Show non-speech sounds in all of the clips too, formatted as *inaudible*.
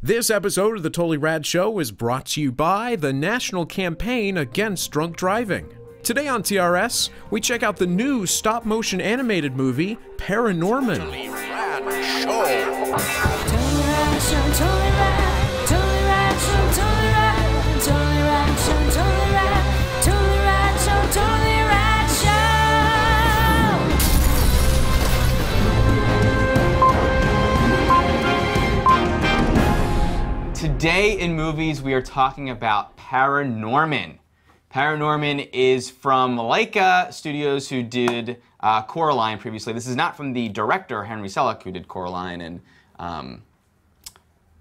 This episode of the Totally Rad Show is brought to you by the National Campaign Against Drunk Driving. Today on TRS, we check out the new stop motion animated movie, Paranorman. Totally Today in movies, we are talking about Paranorman. Paranorman is from Laika Studios, who did uh, Coraline previously. This is not from the director, Henry Selick, who did Coraline and um,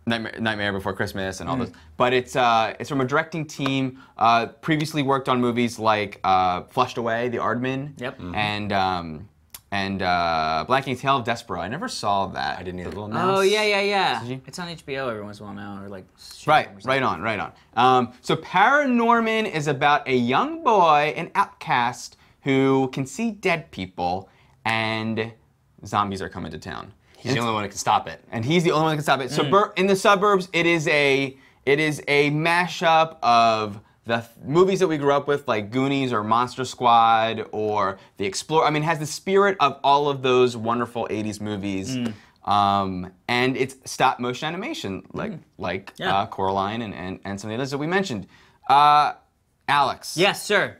Nightmare, Nightmare Before Christmas and all those. But it's uh, it's from a directing team. Uh, previously worked on movies like uh, Flushed Away, The Aardman, Yep. Mhm. and um, and uh, Blanking Tale of Despereaux. I never saw that. I didn't either. The Little Oh yeah, yeah, yeah. Did? It's on HBO every once in a while now, or like. Right, or right on, right on. Um, so Paranorman is about a young boy, an outcast, who can see dead people, and zombies are coming to town. He's the only one who can stop it. and he's the only one that can stop it. Hmm. Subur- in the suburbs, it is a it is a mashup of the th- movies that we grew up with, like Goonies or Monster Squad or The Explorer. I mean, has the spirit of all of those wonderful '80s movies. Hmm. Um, and it's stop motion animation, like like Yeah. uh, Coraline and, and, and some of the others that we mentioned. Uh, Alex. Yes, sir.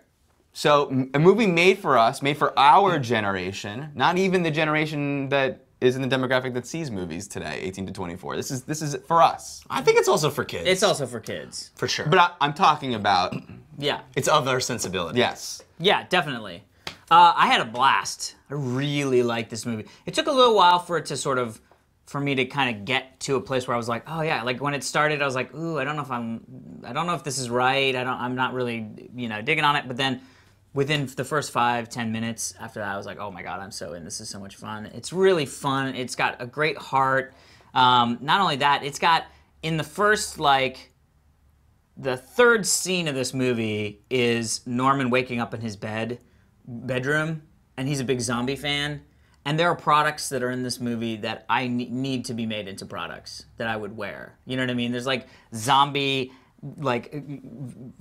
So a movie made for us, made for our generation, not even the generation that is in the demographic that sees movies today, 18 to 24. This is this is for us. I think it's also for kids. It's also for kids. for sure. But I, I'm talking about Yeah. it's of their sensibility. yes. Yeah, definitely. Uh, I had a blast. I really liked this movie. It took a little while for it to sort of, for me to kind of get to a place where I was like, oh yeah, like when it started, I was like, ooh, I don't know if I'm, I don't know if this is right. I don't, I'm not really, you know, digging on it. But then, within the first five, ten minutes after that, I was like, oh my god, I'm so in. This is so much fun. It's really fun. It's got a great heart. Um, not only that, it's got in the first like the third scene of this movie is Norman waking up in his bed bedroom and he's a big zombie fan and there are products that are in this movie that I ne- need to be made into products that I would wear. You know what I mean? There's like zombie like uh,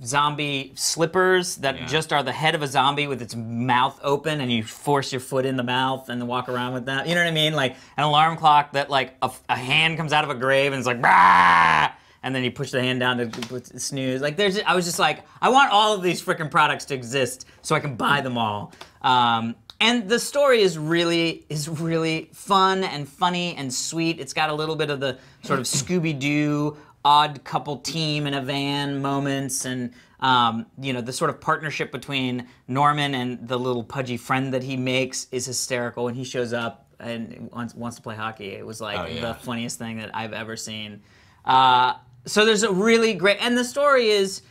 zombie slippers that just are the head of a zombie with its mouth open and you force your foot in the mouth and walk around with that. You know what I mean? Like an alarm clock that like a, a hand comes out of a grave and it's like bah! and then you push the hand down to snooze. Like there's, I was just like, I want all of these freaking products to exist so I can buy them all. Um, and the story is really is really fun and funny and sweet. It's got a little bit of the sort of Scooby Doo odd couple team in a van moments and. Um, you know the sort of partnership between Norman and the little pudgy friend that he makes is hysterical when he shows up and wants, wants to play hockey. It was like Oh, yeah. the funniest thing that I've ever seen. Uh, so there's a really great, and the story is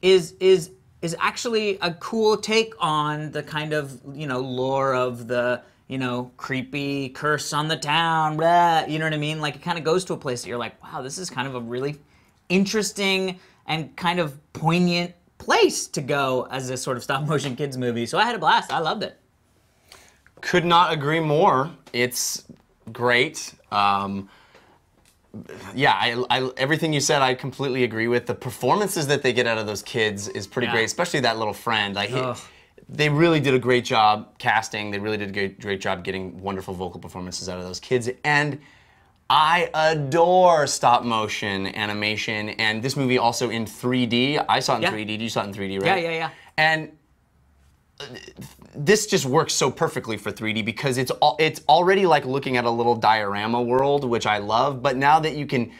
is is is actually a cool take on the kind of you know lore of the you know creepy curse on the town. Blah, you know what I mean? Like it kind of goes to a place that you're like, wow, this is kind of a really interesting and kind of poignant place to go as a sort of stop motion kids movie. So I had a blast. I loved it. Could not agree more. It's great. Um, yeah, I, I, everything you said, I completely agree with. The performances that they get out of those kids is pretty Yeah. great, especially that little friend. Like, he. They really did a great job casting. They really did a great, great job getting wonderful vocal performances out of those kids. And I adore stop motion animation. And this movie also in 3D. I saw it in Yeah. 3D. You saw it in 3D, right? Yeah, yeah, yeah. And uh, this just works so perfectly for 3D because it's al- it's already like looking at a little diorama world, which I love. But now that you can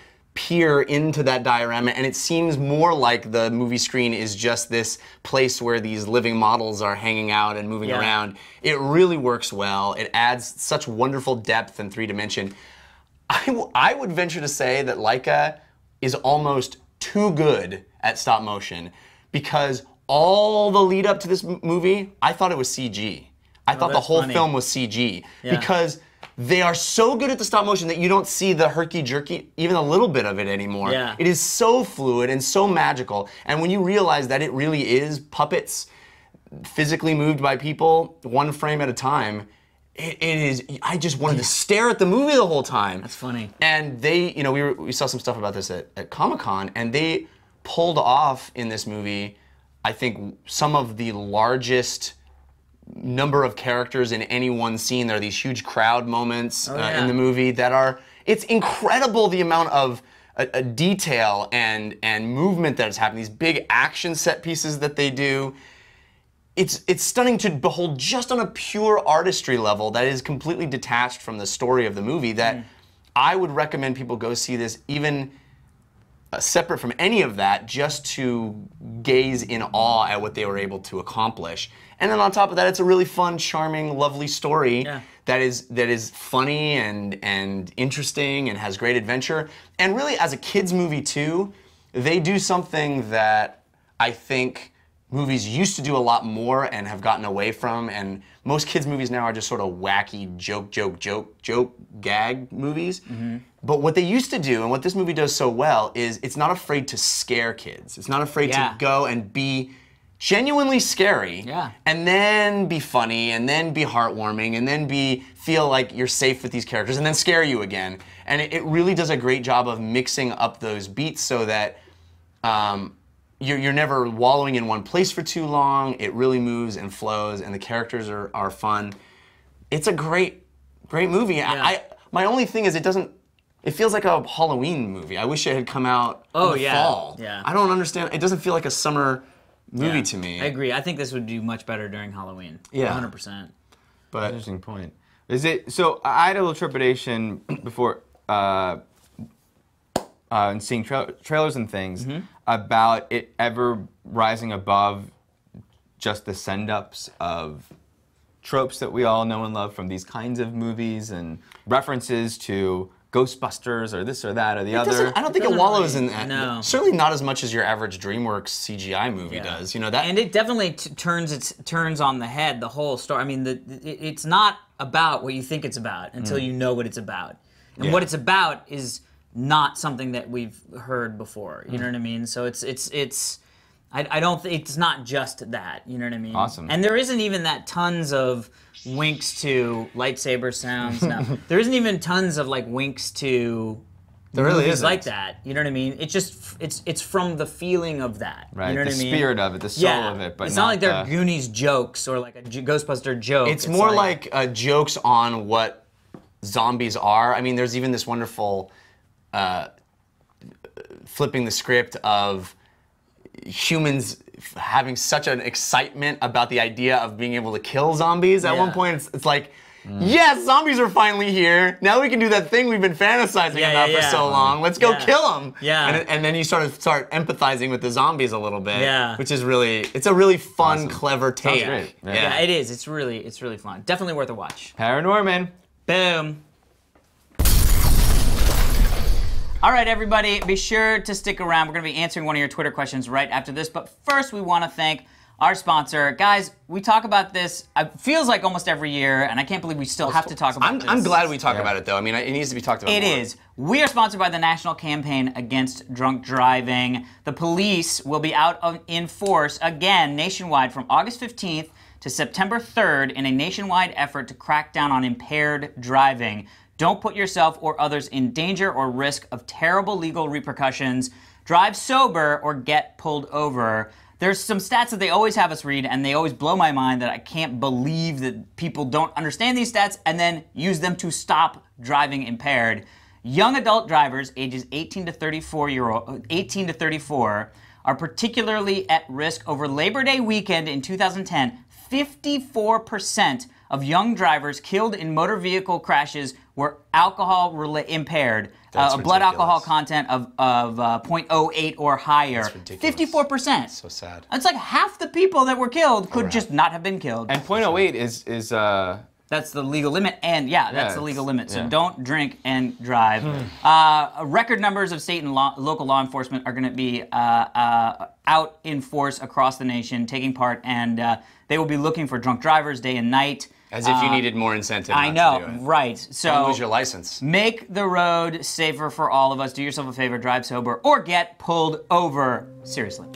peer into that diorama, and it seems more like the movie screen is just this place where these living models are hanging out and moving Yeah. around. It really works well. It adds such wonderful depth and three dimension. *laughs* I, w- I would venture to say that Laika is almost too good at stop motion because all the lead up to this m- movie, I thought it was CG. I oh, thought the whole funny. film was CG Yeah. because they are so good at the stop motion that you don't see the herky jerky, even a little bit of it anymore. Yeah. It is so fluid and so magical. And when you realize that it really is puppets physically moved by people one frame at a time it, it is. I just wanted to stare at the movie the whole time. That's funny. And they, you know, we were, we saw some stuff about this at, at Comic Con, and they pulled off in this movie, I think, some of the largest number of characters in any one scene. There are these huge crowd moments uh, yeah. in the movie that are. It's incredible the amount of uh, uh, detail and and movement that is happening. These big action set pieces that they do. It's it's stunning to behold just on a pure artistry level that is completely detached from the story of the movie. That I would recommend people go see this even uh, separate from any of that, just to gaze in awe at what they were able to accomplish. And then on top of that, it's a really fun, charming, lovely story Yeah. that is that is funny and and interesting and has great adventure. And really, as a kids movie too, they do something that I think movies used to do a lot more and have gotten away from. And most kids movies now are just sort of wacky joke, joke, joke, joke, gag movies. Mm-hmm. But what they used to do, and what this movie does so well, is it's not afraid to scare kids. It's not afraid Yeah. to go and be genuinely scary Yeah. and then be funny and then be heartwarming and then be feel like you're safe with these characters and then scare you again. And it, it really does a great job of mixing up those beats so that um, you're, you're never wallowing in one place for too long. It really moves and flows and the characters are, are fun. It's a great great movie. I, I my only thing is it doesn't it feels like a halloween movie. I wish it had come out Oh, in the yeah. fall. Yeah. i don't understand. It doesn't feel like a summer movie Yeah. to me I agree. I think this would do much better during Halloween. Yeah. 100%. but Interesting point. Is it so? I had a little trepidation *clears throat* before uh, uh, and seeing tra- trailers and things Mm-hmm. about it ever rising above just the send-ups of tropes that we all know and love from these kinds of movies and references to Ghostbusters or this or that or the It other. I don't think it doesn't wallows really- in that. no. Certainly not as much as your average DreamWorks CGI movie Yeah. does. You know that. and it definitely t- turns its turns on the head the whole story. I mean, the, it, it's not about what you think it's about until mm. you know what it's about, and Yeah. what it's about is not something that we've heard before. You mm. know what I mean? So it's it's it's. I, I don't. Th- it's not just that. You know what I mean? Awesome. And there isn't even that tons of winks to lightsaber sounds. No, *laughs* there isn't even tons of like winks to. There really isn't. like that. You know what I mean? It's just it's it's from the feeling of that. right, You know the what I mean? The spirit of it, the soul of it, but it's not, like they're the- Goonies jokes or like a J- Ghostbuster joke. it's, more like, uh, jokes on what zombies are. I mean, there's even this wonderful uh, flipping the script of humans having such an excitement about the idea of being able to kill zombies. At one point, it's, it's like. Yes, zombies are finally here. Now we can do that thing we've been fantasizing Yeah, about yeah, for yeah. so long. Let's go Yeah. kill them. Yeah. And, and then you sort of start empathizing with the zombies a little bit. Yeah. Which is really, it's a really fun, Awesome. clever take. great. Yeah. yeah. it is. It's really it's really fun. Definitely worth a watch. Paranorman. Boom. All right, everybody, be sure to stick around. We're going to be answering one of your Twitter questions right after this. But first, we want to thank our sponsor. Guys, we talk about this, it feels like almost every year, and I can't believe we still have to talk about I'm, this. I'm glad we talk Yeah. about it though. I mean, it needs to be talked about. It more. is. We are sponsored by the National Campaign Against Drunk Driving. The police will be out of, in force again nationwide from August 15th to September 3rd in a nationwide effort to crack down on impaired driving. Don't put yourself or others in danger or risk of terrible legal repercussions. Drive sober or get pulled over. There's some stats that they always have us read, and they always blow my mind that I can't believe that people don't understand these stats and then use them to stop driving impaired. Young adult drivers ages 18 to 34 year old, 18 to 34 are particularly at risk over Labor Day weekend in 2010. 54% of young drivers killed in motor vehicle crashes were alcohol rela- impaired, That's uh, blood alcohol content of, of uh, 0.08 or higher. ridiculous. 54%. So sad. That's like half the people that were killed could just not have been killed. And .08 is is uh That's the legal limit, and yeah, that's Yeah, the legal limit. So yeah. don't drink and drive. uh, record numbers of state and law, local law enforcement are going to be uh, uh, out in force across the nation, taking part, and uh, they will be looking for drunk drivers day and night. As if you um, needed more incentive. I not know, To do it. right? Don't So lose your license. make the road safer for all of us. Do yourself a favor, drive sober, or get pulled over. Seriously.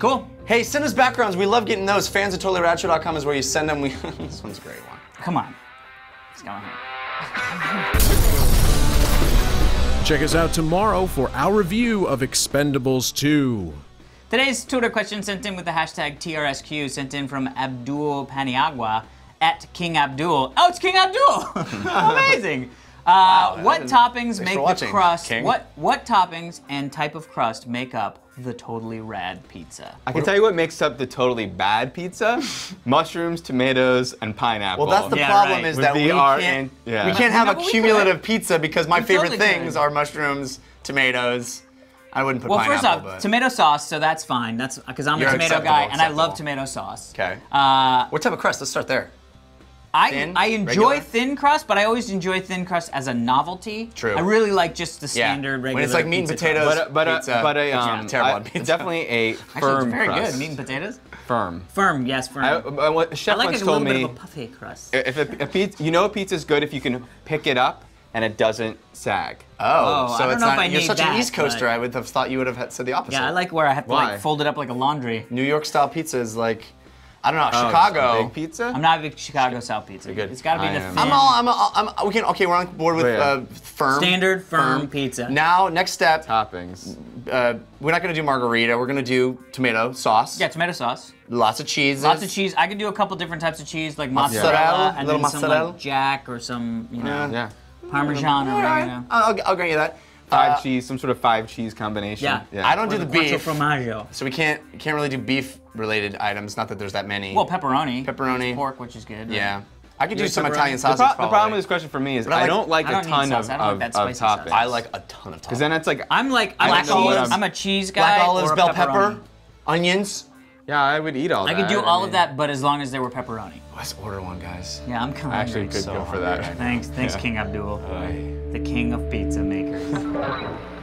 Cool. Hey, send us backgrounds. We love getting those. Fans at TotallyRadshow.com is where you send them. We, *laughs* this one's a great one. Come on. It's going here. Check us out tomorrow for our review of Expendables 2. Today's Twitter question sent in with the hashtag TRSQ sent in from Abdul Paniagua at King Abdul. Oh, it's King Abdul! *laughs* Amazing. *laughs* Uh, what toppings make the watching, crust? King. What what toppings and type of crust make up the totally rad pizza? I can tell you what makes up the totally bad pizza: *laughs* mushrooms, tomatoes, and pineapple. Well, that's the Yeah, problem right. is With that we R can't, and- yeah. we can't have No, a but we cumulative pizza because my We favorite totally things could. are mushrooms, tomatoes. I wouldn't put pineapple. Well, first off, but tomato sauce, so that's fine. That's because I'm You're a tomato acceptable, guy and I love tomato sauce. okay. Uh, what type of crust? Let's start there. I Thin? I enjoy Regular? thin crust, but I always enjoy thin crust as a novelty. True. I really like just the standard Yeah. standard When it's like meat and potatoes. crust. but a, but a, Pizza. but a Yeah, um, terrible I- on pizza. definitely a *laughs* Actually, firm it's very crust. good. Meat and potatoes. Firm. Firm, yes, firm. I, I, uh, what a chef like once a told little me, bit of a puffy crust. if a, a pizza, you know a pizza is good if you can pick it up and it doesn't sag. Oh, Oh, so I don't it's know if not. I you're need such an East Coaster. I would have thought you would have said the opposite. Yeah, I like where I have to Why? like fold it up like a laundry. New York style pizza is like, I don't know, Oh, Chicago. big pizza. I'm not a big Chicago style pizza. good. It's got to be I the am. thin. I'm all. I'm. all- I'm. We can. Okay, we're on board with Oh, yeah. uh, firm. Standard firm pizza. Now, next step. toppings. Uh, we're not gonna do margherita. We're gonna do tomato sauce. yeah, tomato sauce. Lots of cheese. Lots of cheese. I could do a couple different types of cheese, like mozzarella, Mozzarella, and little then some mozzarella. like jack or some, you know, Yeah. Parmesan or All right. oregano. I'll, I'll grant you that. Five Uh, cheese, some sort of five cheese combination. Yeah. I don't do Or the beef, formaggio. so we can't can't really do beef related items. Not that there's that many. Well, pepperoni. Pepperoni. Pork, which is good. right? yeah, I could do some pepperoni? Italian The The, sausage. pro- the problem with this question for me is But I I, don't like I a don't need ton sauce. of, like of, that spicy sauce. toppings. I like a ton of toppings. Because then it's like I'm like I black don't know what cheese. I'm- I'm a cheese guy. black olives, or bell pepperoni. pepper, onions. yeah, I would eat all I that. could do all mean, of that, but as long as there were pepperoni. Let's order one, guys. Yeah, I'm coming. of I actually could so go for hungry that. right. Thanks, thanks, Yeah. King Abdul, Aye the king of pizza makers. *laughs*